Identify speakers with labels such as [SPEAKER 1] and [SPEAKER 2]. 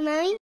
[SPEAKER 1] mãe.